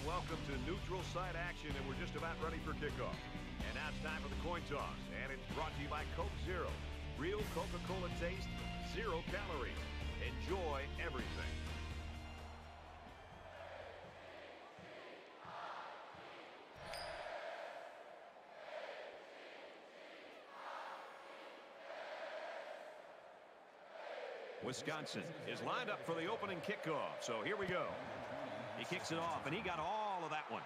and welcome to neutral site action, and we're just about ready for kickoff. And now it's time for the coin toss, and it's brought to you by Coke Zero. Real Coca-Cola taste, zero calories. Enjoy everything. Wisconsin is lined up for the opening kickoff. So here we go. He kicks it off, and he got all of that one.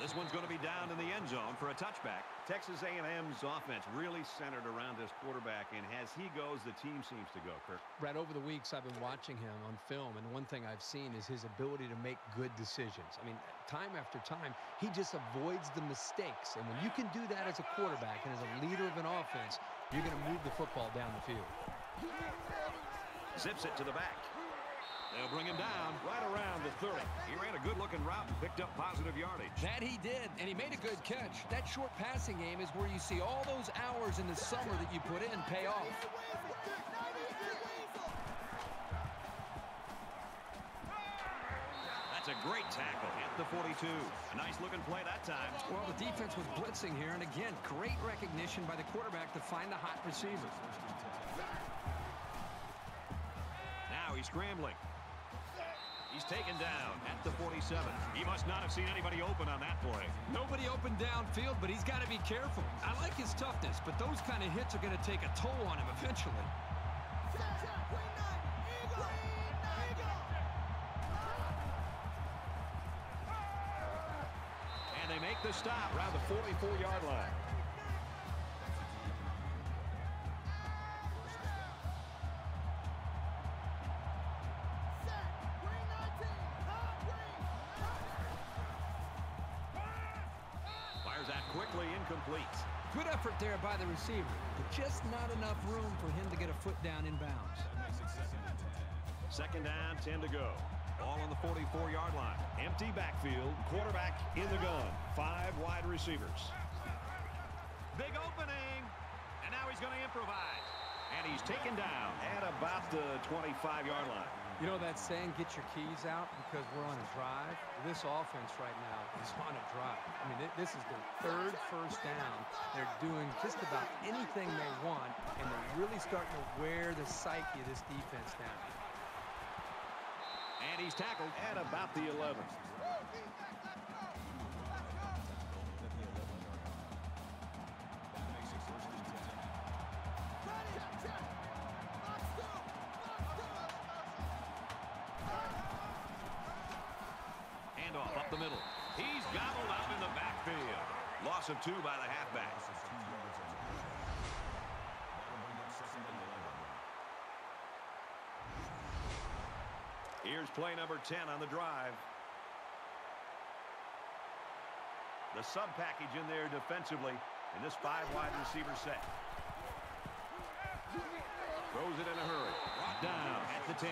This one's going to be down in the end zone for a touchback. Texas A&M's offense really centered around this quarterback, and as he goes, the team seems to go, Kirk. Brad, over the weeks, I've been watching him on film, and one thing I've seen is his ability to make good decisions. I mean, time after time, he just avoids the mistakes. And when you can do that as a quarterback and as a leader of an offense, you're going to move the football down the field. Zips it to the back. They'll bring him down right around the 30. He ran a good-looking route and picked up positive yardage. That he did, and he made a good catch. That short passing game is where you see all those hours in the summer that you put in pay off. That's a great tackle at the 42. A nice-looking play that time. Well, the defense was blitzing here, and again, great recognition by the quarterback to find the hot receiver. Now he's scrambling. He's taken down at the 47. He must not have seen anybody open on that play. Nobody open downfield, but he's got to be careful. I like his toughness, but those kind of hits are going to take a toll on him eventually. And they make the stop around the 44-yard line. Quickly, incomplete. Good effort there by the receiver, but just not enough room for him to get a foot down in bounds. Second down, 10 to go. All on the 44-yard line. Empty backfield, quarterback in the gun. Five wide receivers. Big opening, and now he's going to improvise. And he's taken down at about the 25-yard line. You know that saying, get your keys out because we're on a drive? This offense right now is on a drive. I mean, this is their third first down. They're doing just about anything they want, and they're really starting to wear the psyche of this defense down. And he's tackled at about the 11. Loss of two by the halfback. Here's play number 10 on the drive. The sub package in there defensively in this five wide receiver set. Throws it in a hurry. Brought down at the 10.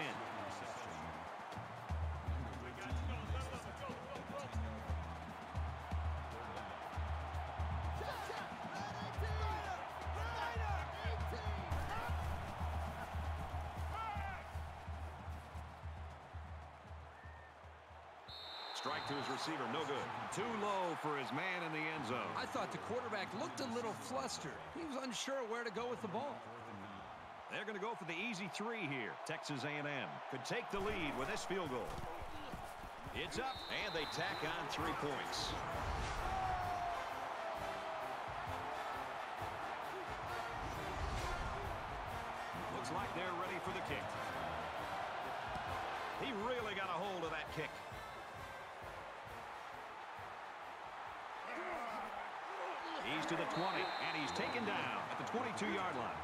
Strike to his receiver, no good. Too low for his man in the end zone. I thought the quarterback looked a little flustered. He was unsure where to go with the ball. They're going to go for the easy three here. Texas A&M could take the lead with this field goal. It's up, and they tack on three points. 22-yard line.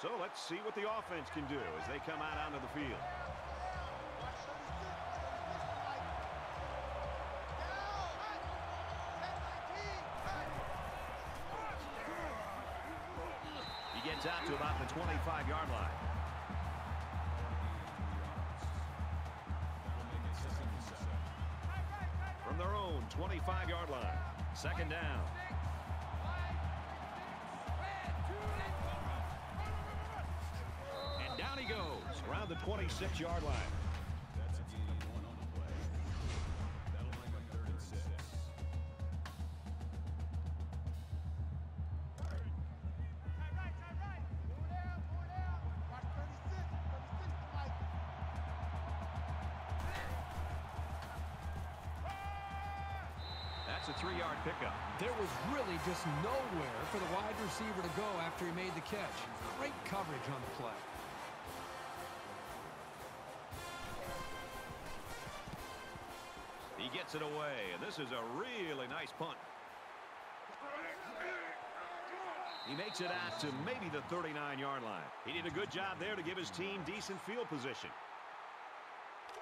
So let's see what the offense can do as they come out onto the field. He gets out to about the 25-yard line. From their own 25-yard line. Second down. And down he goes. around the 26-yard line. Nowhere for the wide receiver to go after he made the catch. Great coverage on the play. He gets it away, and this is a really nice punt. He makes it out to maybe the 39-yard line. He did a good job there to give his team decent field position.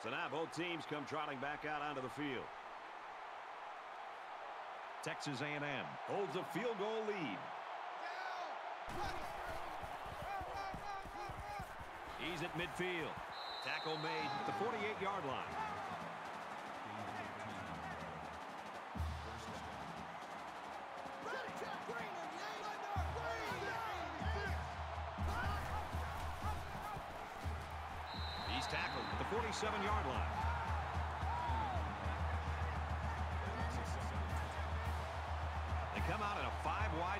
So now both teams come trotting back out onto the field. Texas A&M holds a field goal lead. He's at midfield. Tackle made at the 48-yard line. He's tackled at the 47-yard line.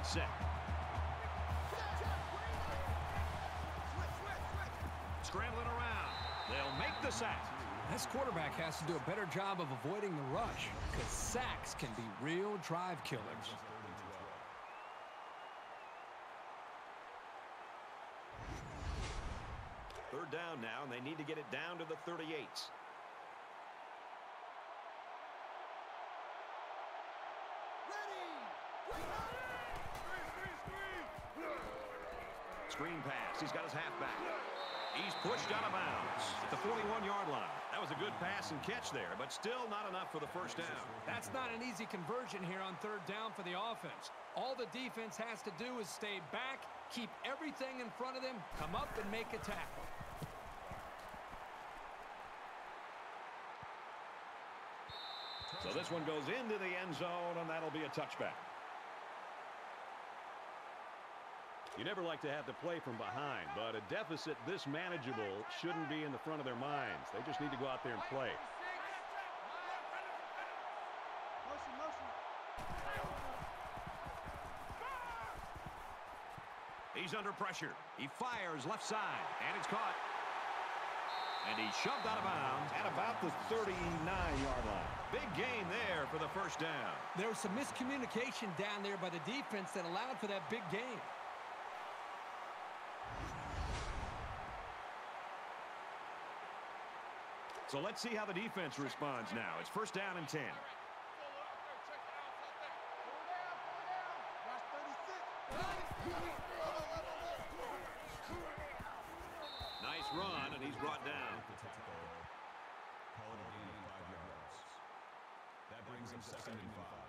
Set. Scrambling around. They'll make the sack. This quarterback has to do a better job of avoiding the rush because sacks can be real drive killers. Third down now, and they need to get it down to the 38s. Screen pass. He's got his halfback. He's pushed out of bounds at the 41-yard line. That was a good pass and catch there, but still not enough for the first down. That's not an easy conversion here on third down for the offense. All the defense has to do is stay back, keep everything in front of them, come up and make a tackle. So this one goes into the end zone, and that'll be a touchback. You never like to have to play from behind, but a deficit this manageable shouldn't be in the front of their minds. They just need to go out there and play. He's under pressure. He fires left side, and it's caught. And he's shoved out of bounds at about the 39-yard line. Big gain there for the first down. There was some miscommunication down there by the defense that allowed for that big gain. So let's see how the defense responds now. It's first down and 10. Nice run, and he's brought down. That brings him second and five.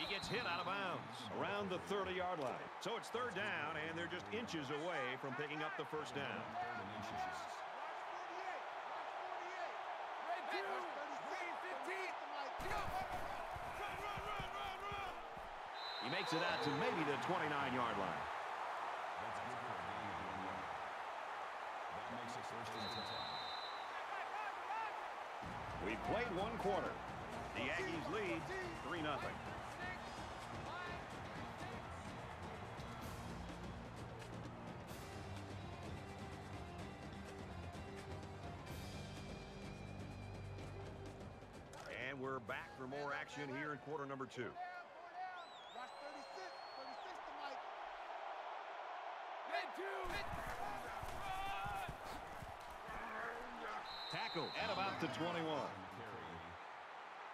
He gets hit out of bounds around the 30-yard line. So it's third down, and they're just inches away from picking up the first down. Third and inches. He makes it out to maybe the 29-yard line. That's good for a gain of one yard. That makes it first and ten. We've played one quarter. The Aggies lead 3-0. We're back for more action here in quarter number two. Tackle at about the 21. Carry.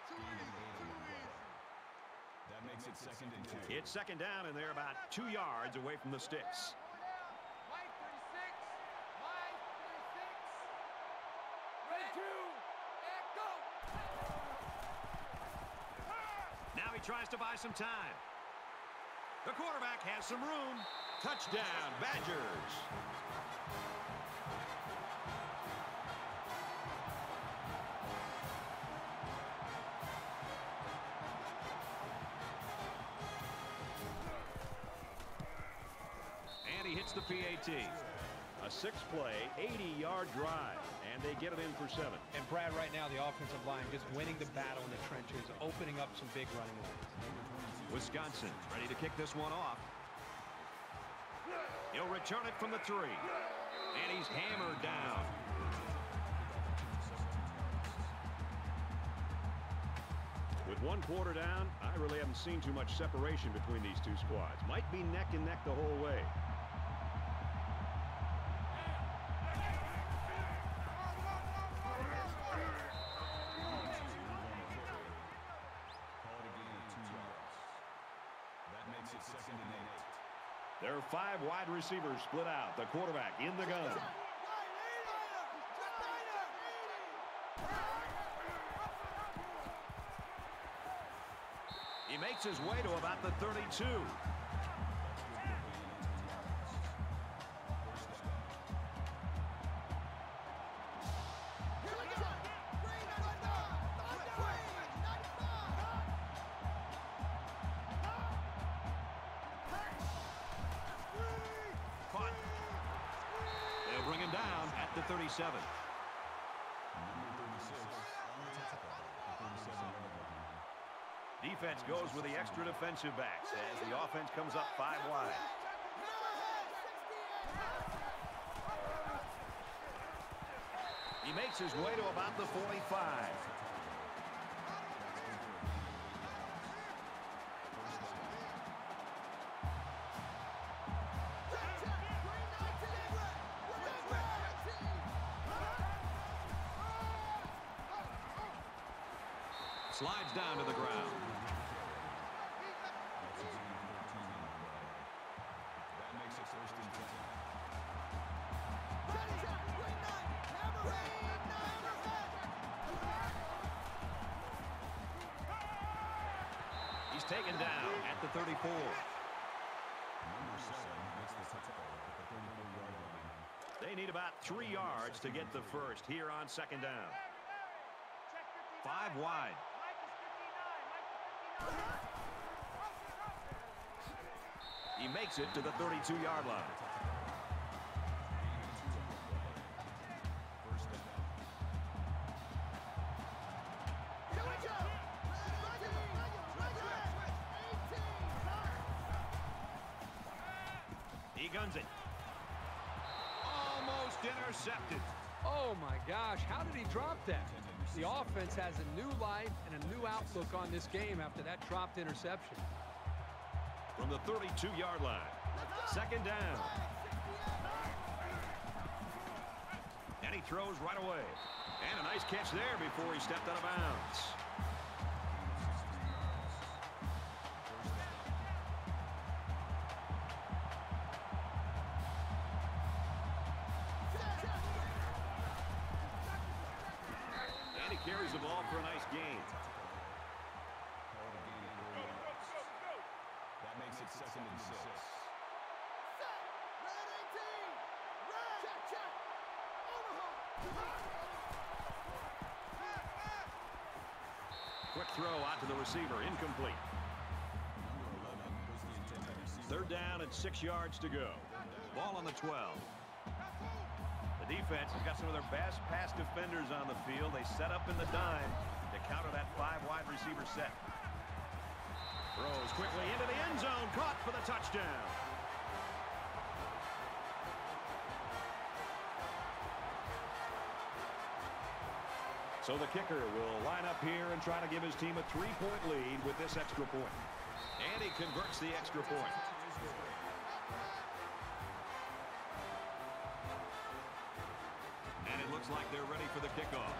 Gain of eight on the play. That makes it second and two. It's second down, and they're about two yards away from the sticks. Now he tries to buy some time. The quarterback has some room. Touchdown, Badgers. A six-play, 80-yard drive, and they get it in for seven. And Brad, right now, the offensive line just winning the battle in the trenches, opening up some big running lanes. Wisconsin ready to kick this one off. He'll return it from the three. And he's hammered down. With one quarter down, I really haven't seen too much separation between these two squads. Might be neck and neck the whole way. There are five wide receivers split out. The quarterback in the gun. He makes his way to about the 32. Defense goes with the extra defensive backs as the offense comes up five wide. He makes his way to about the 45. 34. They need about three yards to get the first here on second down. Five wide. He makes it to the 32-yard line. Guns it. Almost intercepted. Oh, my gosh. How did he drop that? The offense has a new life and a new outlook on this game after that dropped interception. From the 32-yard line. Second down. And he throws right away. And a nice catch there before he stepped out of bounds. And six yards to go. Ball on the 12. The defense has got some of their best pass defenders on the field. They set up in the dime to counter that five wide receiver set. Throws quickly into the end zone, caught for the touchdown. So the kicker will line up here and try to give his team a three-point lead with this extra point. And he converts the extra point. Ready for the kickoff.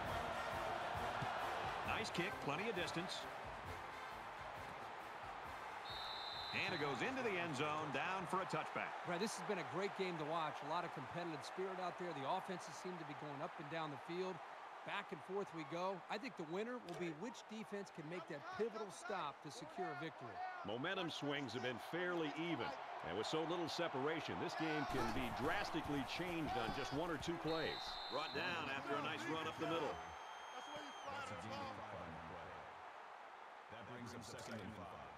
Nice kick, plenty of distance. And it goes into the end zone, down for a touchback. Brad, this has been a great game to watch. A lot of competitive spirit out there. The offenses seem to be going up and down the field. Back and forth we go. I think the winner will be which defense can make that pivotal stop to secure a victory. Momentum swings have been fairly even. And with so little separation, this game can be drastically changed on just one or two plays. Brought down after a nice run up the middle. That brings them second and five.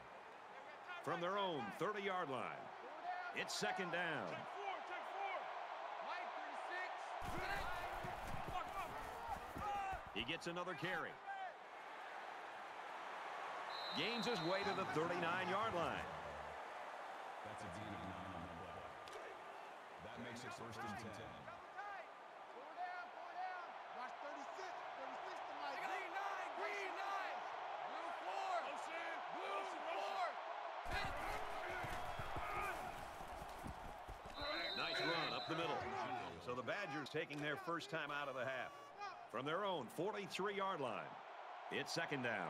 From their own 30-yard line, it's second down. He gets another carry. Gains his way to the 39-yard line. That's a gain of nine on the play. That makes it first and ten. Watch 36. 36 to Mike. Green nine, green nine. Blue four. Blue four. Nice run up the middle. So the Badgers taking their first time out of the half. From their own 43-yard line. It's second down.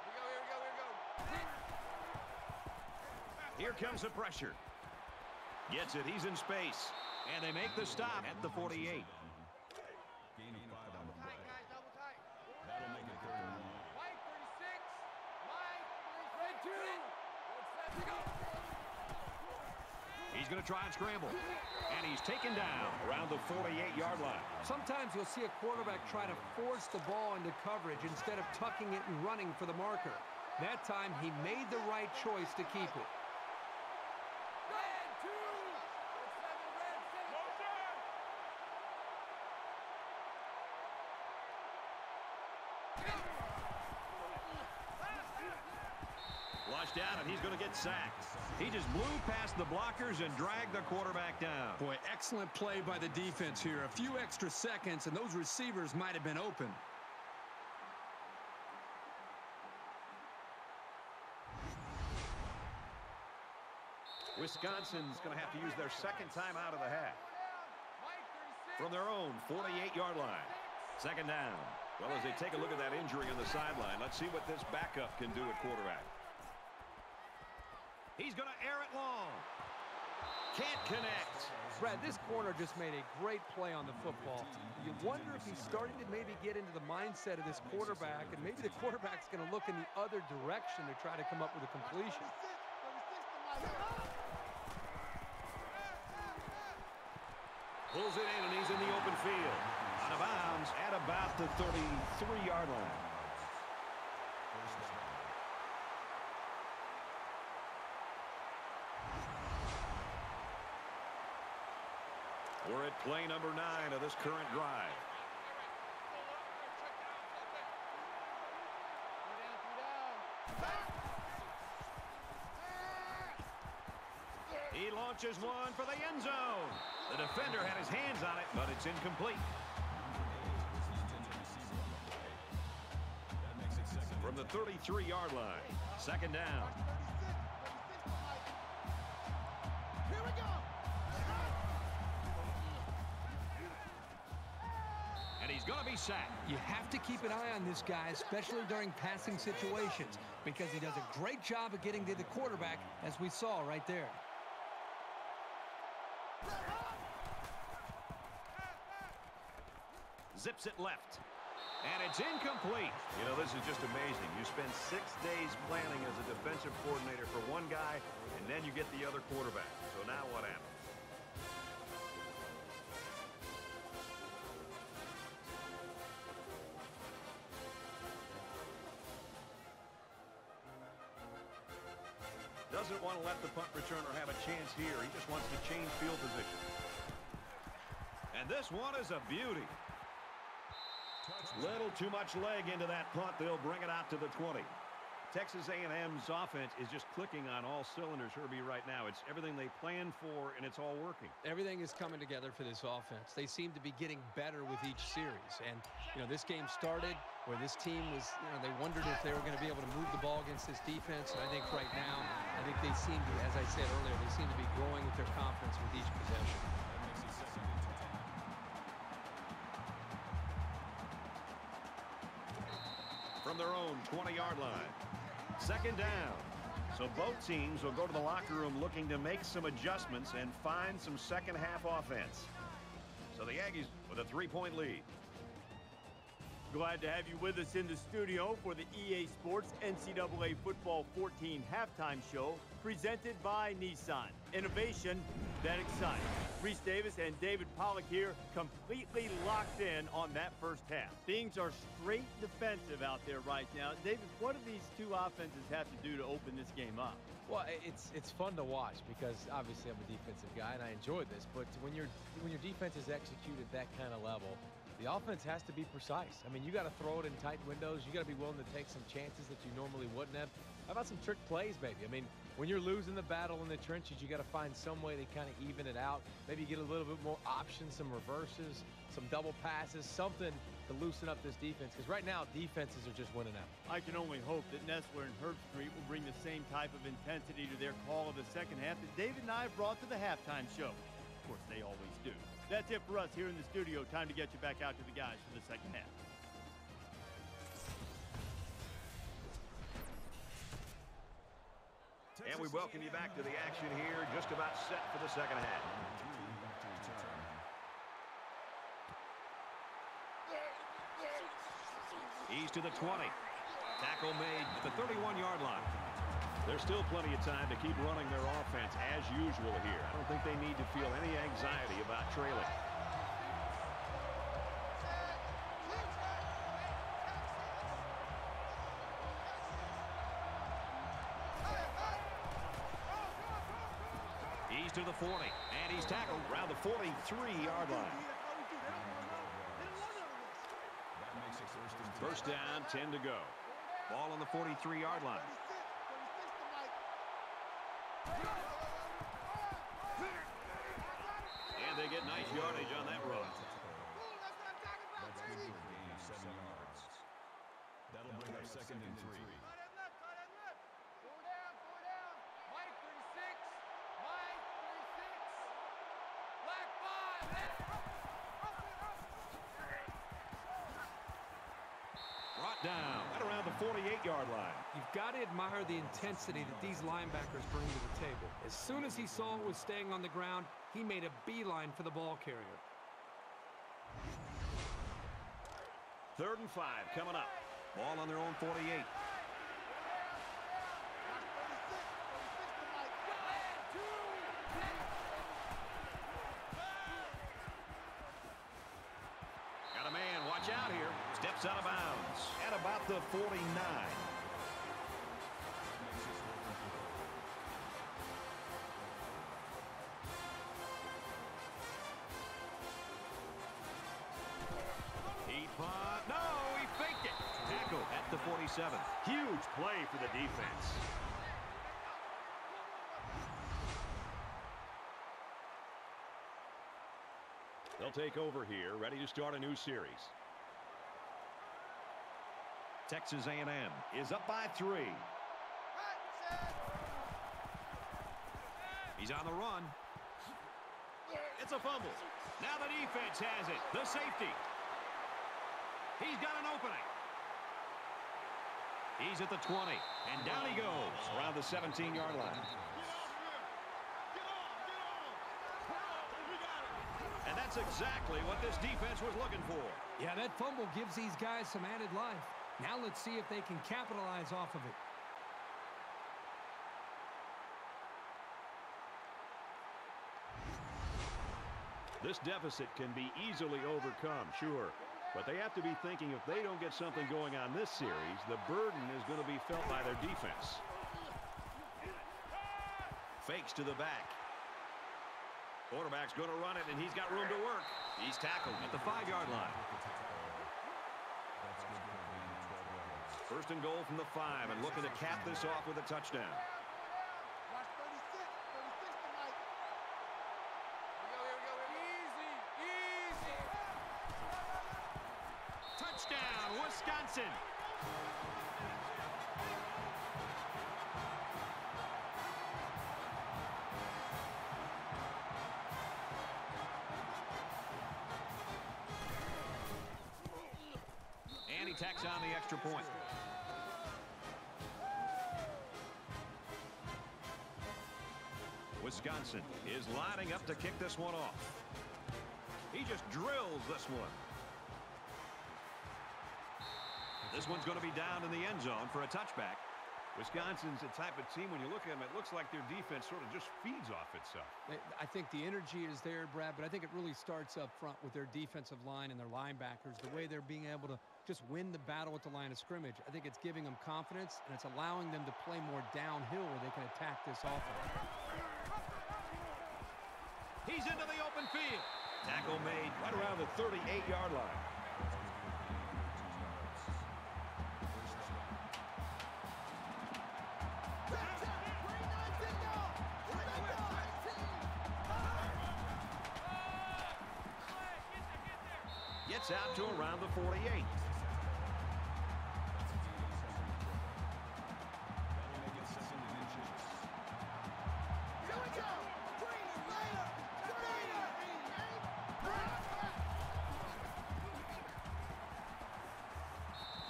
Here we go, here we go, here we go. Here comes the pressure. Gets it. He's in space. And they make the stop at the 48. Gain of five on the play. Tight, guys. Double tight. That'll make it third and one. Mike 36. Mike 36. Red two. Let's go. He's going to try and scramble. And he's taken down around the 48-yard line. Sometimes you'll see a quarterback try to force the ball into coverage instead of tucking it and running for the marker. That time, he made the right choice to keep it. Red two. Red seven, red seven. Out, and he's going to get sacked. He just blew past the blockers and dragged the quarterback down. Boy, excellent play by the defense here. A few extra seconds, and those receivers might have been open. Wisconsin's going to have to use their second time out of the half. From their own 48-yard line. Second down. Well, as they take a look at that injury on the sideline, let's see what this backup can do at quarterback. He's going to air it long. Can't connect. Brad, this corner just made a great play on the football. You wonder if he's starting to maybe get into the mindset of this quarterback, and maybe the quarterback's going to look in the other direction to try to come up with a completion. 36. 36 to Mike. Pulls it in, and he's in the open field. Out of bounds at about the 33-yard line. First down. We're at play number nine of this current drive. He launches one for the end zone. The defender had his hands on it, but it's incomplete. From the 33-yard line, second down. And he's going to be sacked. You have to keep an eye on this guy, especially during passing situations, because he does a great job of getting to the quarterback, as we saw right there. Zips it left. And it's incomplete. You know, this is just amazing. You spend six days planning as a defensive coordinator for one guy, and then you get the other quarterback. So now what happens? Want to let the punt returner have a chance here. He just wants to change field position. And this one is a beauty. Little too much leg into that punt. They'll bring it out to the 20. Texas A&M's offense is just clicking on all cylinders, Herbie, right now. It's everything they planned for, and it's all working. Everything is coming together for this offense. They seem to be getting better with each series. And, you know, this game started where this team was, you know, they wondered if they were going to be able to move the ball against this defense. And I think right now, I think they seem to, as I said earlier, they seem to be growing with their confidence with each possession. That makes it second and ten. From their own 20-yard line. Second down. So both teams will go to the locker room looking to make some adjustments and find some second-half offense. So the Aggies with a three-point lead. Glad to have you with us in the studio for the EA Sports NCAA Football 14 halftime show presented by Nissan. Innovation that excites. Reese Davis and David Pollack here completely locked in on that first half. Things are straight defensive out there right now. David, what do these two offenses have to do to open this game up? Well, it's it's fun to watch because obviously I'm a defensive guy and I enjoy this. But when your when your defense is executed that kind of level, the offense has to be precise. I mean, you got to throw it in tight windows. You got to be willing to take some chances that you normally wouldn't have. How about some trick plays, maybe? I mean, when you're losing the battle in the trenches, you got to find some way to kind of even it out. Maybe get a little bit more options, some reverses, some double passes, something to loosen up this defense. Because right now, defenses are just winning out. I can only hope that Nessler and Herbstreit will bring the same type of intensity to their call of the second half that David and I brought to the halftime show. Of course, they always do. That's it for us here in the studio. Time to get you back out to the guys for the second half. And we welcome you back to the action here, just about set for the second half. He's to the 20. Tackle made at the 31-yard line. There's still plenty of time to keep running their offense as usual here. I don't think they need to feel any anxiety about trailing. The 43-yard line. First down, 10 to go. Ball on the 43-yard line. And they get nice yardage on that run. That's good for a gain of seven yards. That'll bring up second and three. Brought down at around the 48-yard line. You've got to admire the intensity that these linebackers bring to the table. As soon as he saw it was staying on the ground, he made a beeline for the ball carrier. Third and five coming up. Ball on their own 48. Got a man, watch out here. Steps out of bounds at about the 49. He punt. No, he faked it. Tackle at the 47. Huge play for the defense. They'll take over here, ready to start a new series. Texas A&M is up by three. He's on the run. It's a fumble. Now the defense has it. The safety. He's got an opening. He's at the 20. And down he goes around the 17-yard line. And that's exactly what this defense was looking for. Yeah, that fumble gives these guys some added life. Now let's see if they can capitalize off of it. This deficit can be easily overcome, sure. But they have to be thinking if they don't get something going on this series, the burden is going to be felt by their defense. Fakes to the back. Quarterback's going to run it, and he's got room to work. He's tackled at the five-yard line. That's good for a gain of 12 yards. First and goal from the five, and looking to cap this off with a touchdown. Watch 36. 36 tonight. Here we go, here we go, Easy, easy. Touchdown, Wisconsin. And he tacks on the extra point. Wisconsin is lining up to kick this one off. He just drills this one. This one's going to be down in the end zone for a touchback. Wisconsin's the type of team, when you look at them, it looks like their defense sort of just feeds off itself. I think the energy is there, Brad, but I think it really starts up front with their defensive line and their linebackers, the way they're being able to just win the battle at the line of scrimmage. I think it's giving them confidence, and it's allowing them to play more downhill where they can attack this offense. He's into the open field. Tackle made right around the 38-yard line. Gets out to around the 48.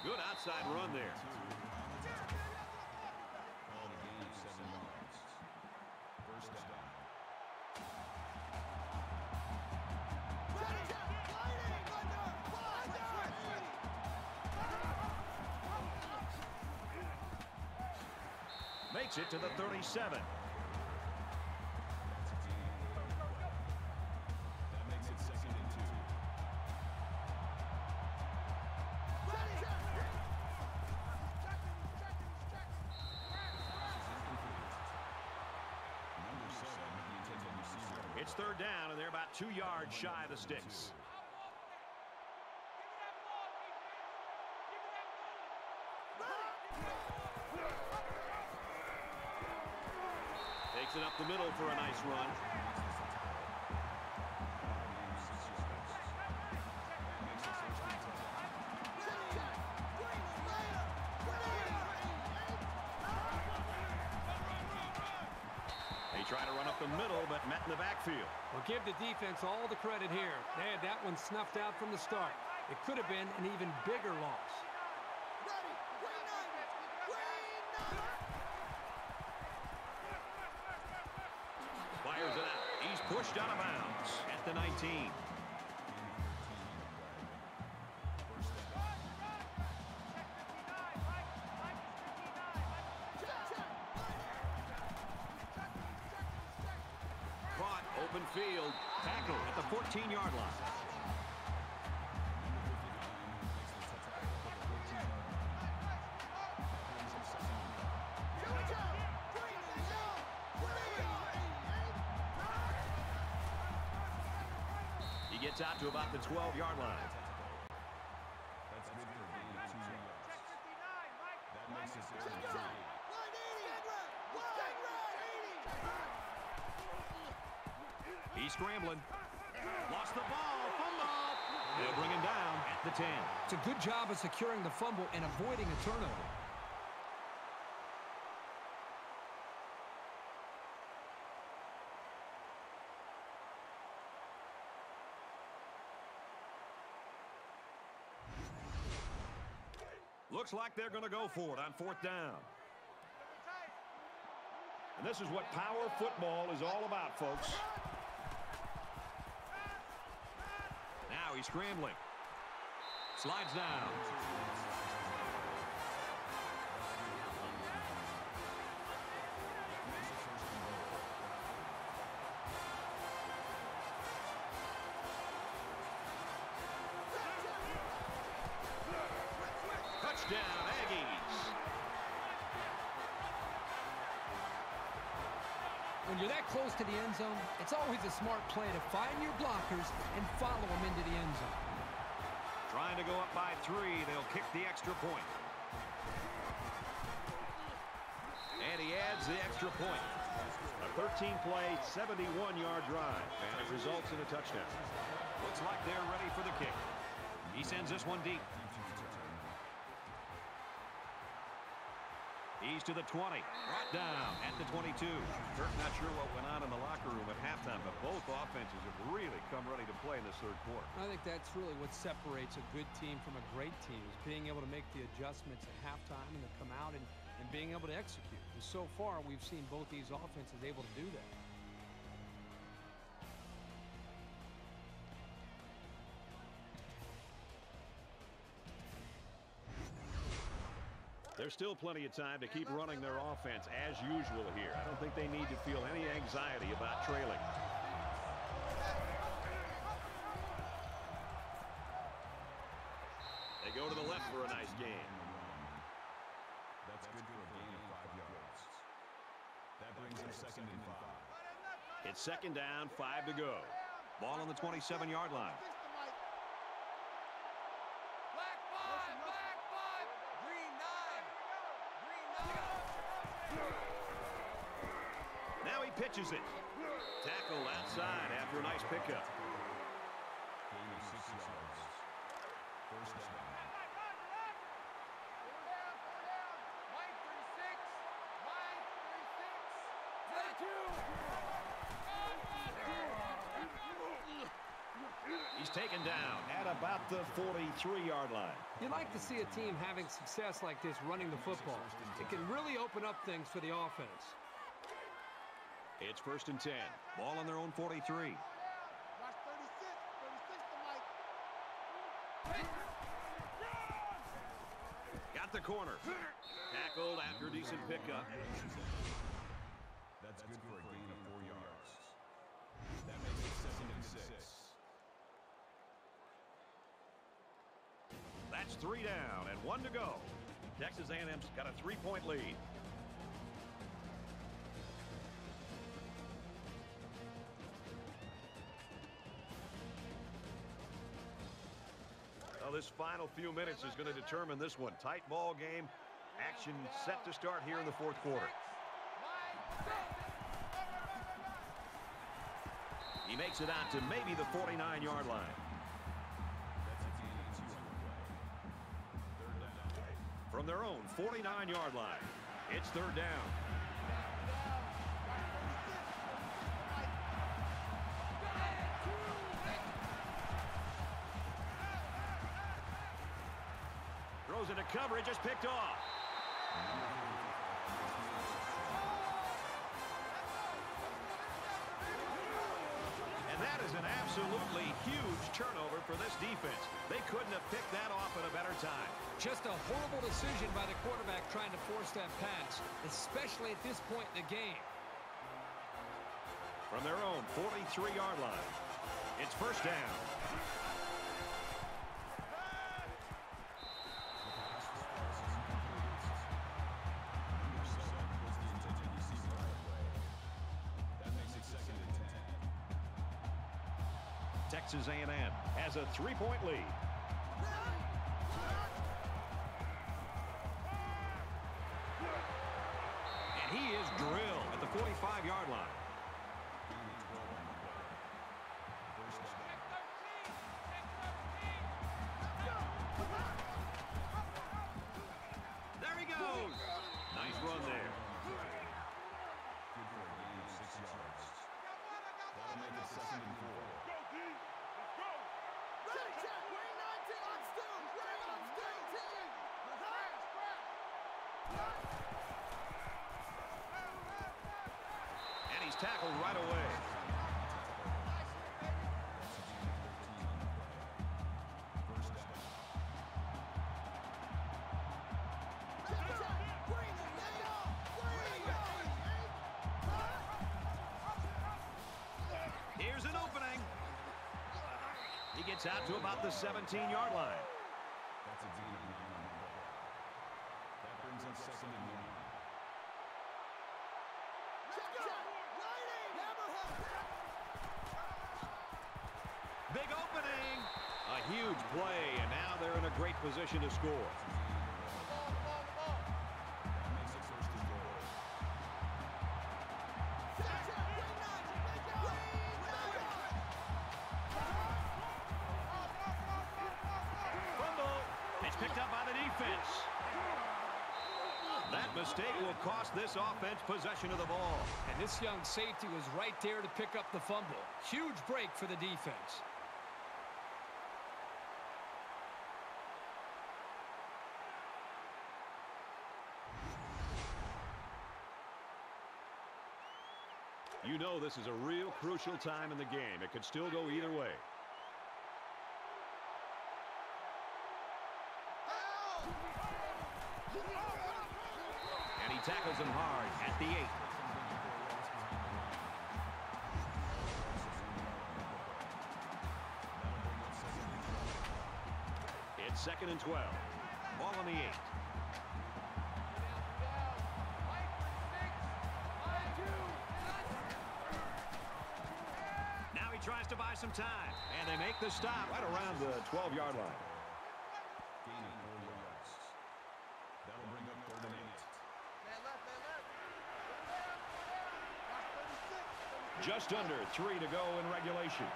Good outside run there. Makes it to the 37. That makes it second and two. Number seven, the intended receiver. It's third down, and they're about two yards shy of the sticks. It up the middle for a nice run. They try to run up the middle, but met in the backfield. Well, give the defense all the credit here. They had that one snuffed out from the start. It could have been an even bigger loss. Fires it out. He's pushed out of bounds at the 19. Gets out to about the 12-yard line. That's good for a two yards. That makes it third and three. He's scrambling. Lost the ball. Fumble. They'll bring him down at the 10. It's a good job of securing the fumble and avoiding a turnover. Looks like they're going to go for it on fourth down. And this is what power football is all about, folks. Now he's scrambling. Slides down. End zone, it's always a smart play to find your blockers and follow them into the end zone. Trying to go up by three. They'll kick the extra point. And he adds the extra point. A 13-play, 71-yard drive. And it results in a touchdown. Looks like they're ready for the kick. He sends this one deep. He's to the 20. Brought down at the 22. Kirk, not sure what went on in the locker room at halftime, but both offenses have really come ready to play in this third quarter. I think that's really what separates a good team from a great team is being able to make the adjustments at halftime and to come out and, and being able to execute. And so far, we've seen both these offenses able to do that. There's still plenty of time to keep running their offense as usual here. I don't think they need to feel any anxiety about trailing. They go to the left for a nice game. That's good for a gain of five yards. That brings him second and five. It's second down, five to go. Ball on the 27-yard line. Black five, black five, green nine, green nine. Now he pitches it. Tackle outside after a nice pickup. Gain of six yards. First down. Four down, four down. Mike 36, Mike 36. He's taken down at about the 43-yard line. You like to see a team having success like this running the football. It can really open up things for the offense. It's first and 10. Ball on their own 43. Watch 36, 36 to Mike. Got the corner. Tackled after decent pickup. That's good for a gain of four yards. That makes it second and six. That's three down and one to go. Texas A&M's got a three-point lead. This final few minutes is going to determine this one. Tight ball game. Action set to start here in the fourth quarter. He makes it out to maybe the 49-yard line. From their own 49-yard line. It's third down. Coverage, just picked off. And that is an absolutely huge turnover for this defense. They couldn't have picked that off at a better time. Just a horrible decision by the quarterback trying to force that pass, especially at this point in the game. From their own 43-yard line, it's first down. A three-point lead. Tackled right away. Here's an opening. He gets out to about the 17-yard line. That's a gain of nine on the play. That brings up second and one. check, check, lighting, hammerhead. Big opening. A huge play, and now they're in a great position to score. That makes it first and goal. Check, check, green 9, make it, green, make it. Fumble. It's picked up by the defense. That mistake will cost this offense possession of the ball. And this young safety was right there to pick up the fumble. Huge break for the defense. You know this is a real crucial time in the game. It could still go either way. Out. tackles him hard at the eight. It's second and 12. Ball on the eight. Some time. And they make the stop right around the 12-yard line. Gaining four yards. That'll bring up third and eight. Man left, man left. Watch 36. Just under three to go in regulation.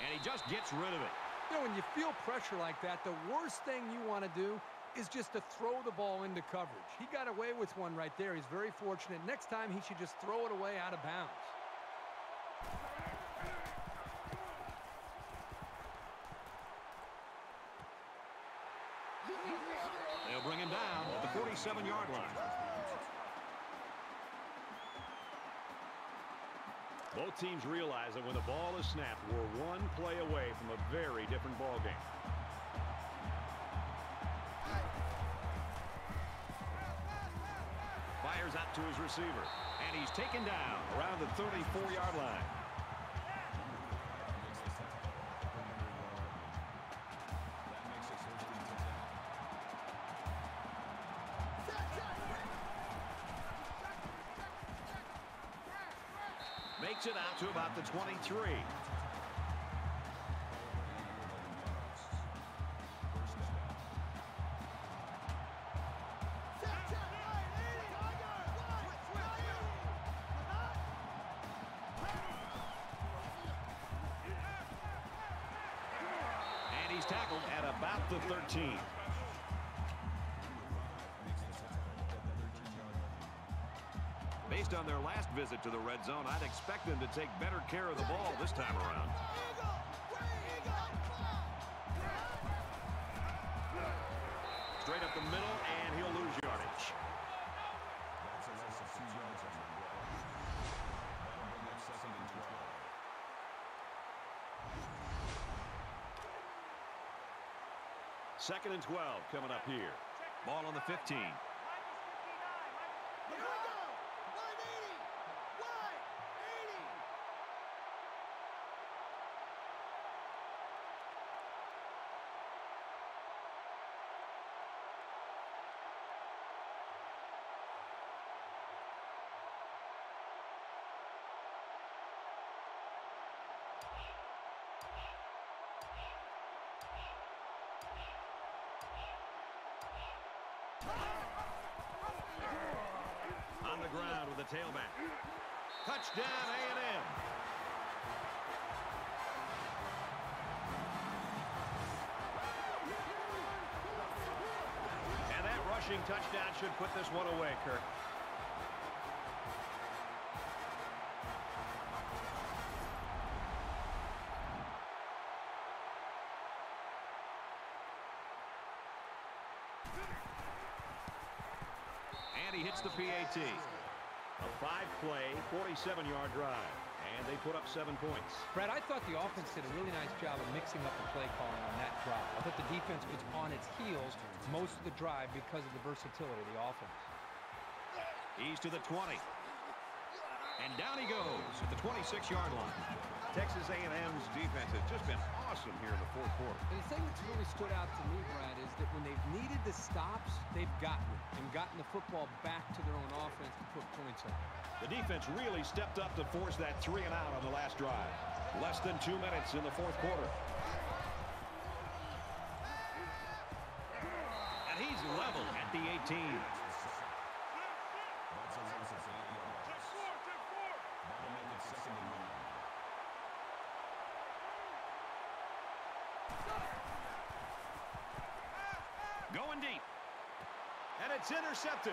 And he just gets rid of it. You know, when you feel pressure like that, the worst thing you want to do is just to throw the ball into coverage. He got away with one right there. He's very fortunate. Next time, he should just throw it away out of bounds. They'll bring him down at the 47-yard line. Both teams realize that when the ball is snapped, we're one play away from a very different ball game. To his receiver, and he's taken down around the 34-yard line. At the 13. Based on their last visit to the red zone, I'd expect them to take better care of the ball this time around. Second and 12 coming up here. Ball on the 15. Here we go. 180. Wide. 80. On ground with the tailback. Touchdown A&M. And that rushing touchdown should put this one away, Kirk. And he hits the PAT. Five-play, 47-yard drive. And they put up seven points. Brad, I thought the offense did a really nice job of mixing up the play calling on that drive. I thought the defense was on its heels most of the drive because of the versatility of the offense. He's to the 20. And down he goes at the 26-yard line. Texas A&M's defense has just been awesome here in the fourth quarter. And the thing that's really stood out to me, Brad, is that when they've needed the stops, they've gotten it and gotten the football back to their own offense to put points on. The defense really stepped up to force that three and out on the last drive. Less than two minutes in the fourth quarter. And he's level at the 18. That's a loss of eight yards. That'll make it second and nine. Going deep. And it's intercepted.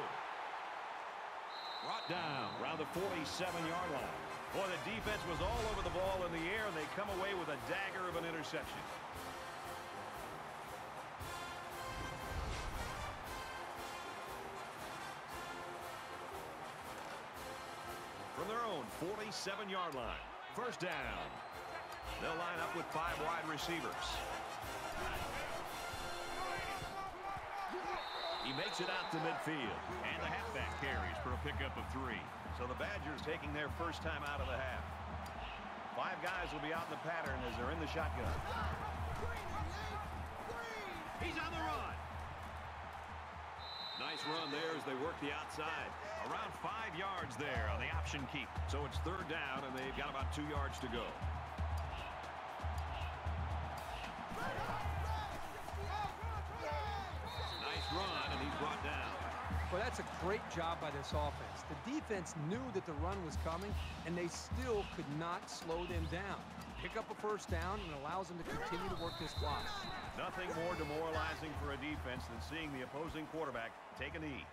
Brought down around the 47-yard line. Boy, the defense was all over the ball in the air, and they come away with a dagger of an interception. From their own 47-yard line. First down. They'll line up with five wide receivers. Makes it out to midfield. And the halfback carries for a pickup of three. So the Badgers taking their first time out of the half. Five guys will be out in the pattern as they're in the shotgun. He's on the run. Nice run there as they work the outside. Around five yards there on the option keep. So it's third down, and they've got about two yards to go. That's a great job by this offense. The defense knew that the run was coming, and they still could not slow them down. Pick up a first down and allows them to continue to work this clock. Nothing more demoralizing for a defense than seeing the opposing quarterback take a knee.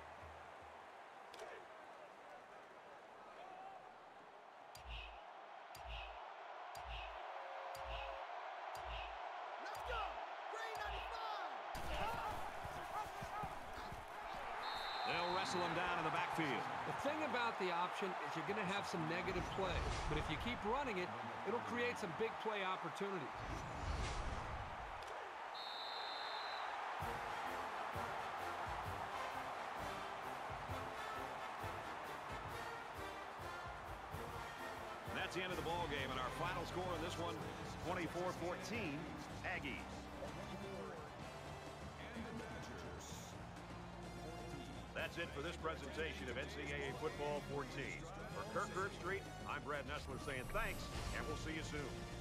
They'll wrestle him down in the backfield. The thing about the option is you're going to have some negative play. But if you keep running it, it'll create some big play opportunities. That's the end of the ball game, and our final score in this one, 24-14, Aggies. That's it for this presentation of NCAA Football 14. For Kirk Herbstreit, I'm Brad Nessler saying thanks, and we'll see you soon.